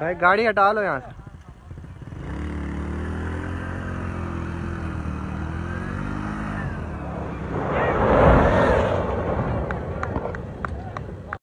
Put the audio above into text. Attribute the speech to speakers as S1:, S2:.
S1: भाई गाड़ी हटा लो यहाँ से।